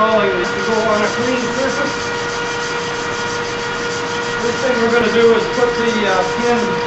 installing this to go on a clean surface. First thing we're going to do is put the uh, pin.